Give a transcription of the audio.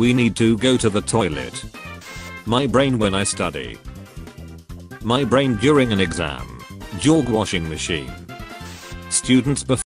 We need to go to the toilet. My brain when I study. My brain during an exam. Jorg washing machine. Students before